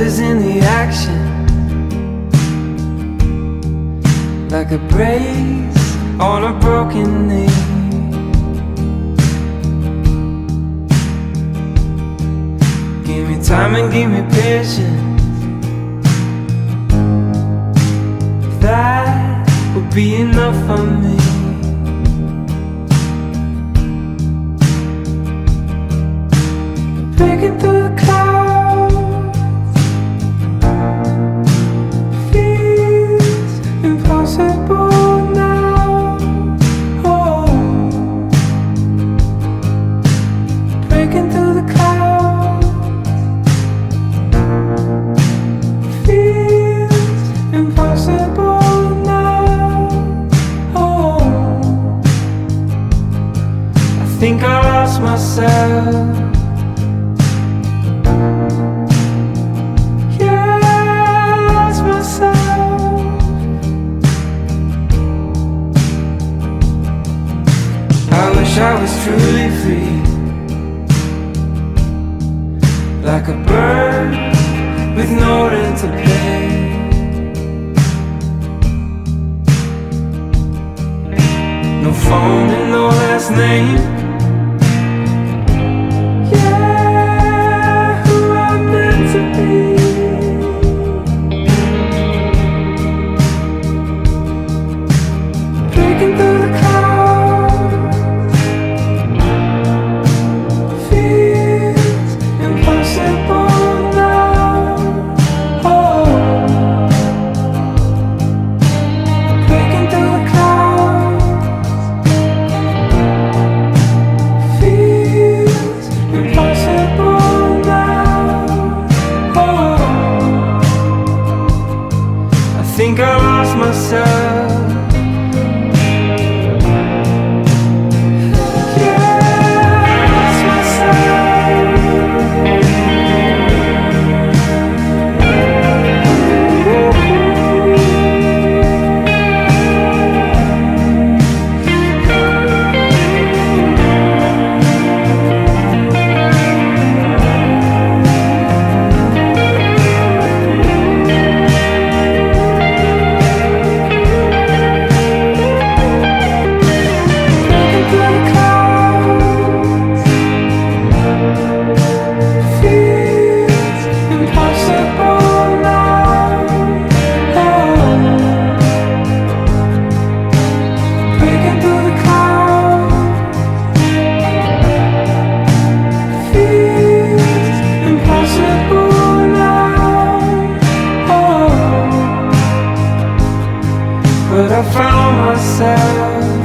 loses in the action. Like a brace on a broken knee. Give me time and give me patience. That would be enough for me think I lost myself Yeah, I lost myself. I wish I was truly free, like a bird with no rent to pay. No phone and no last name. answer but I found myself.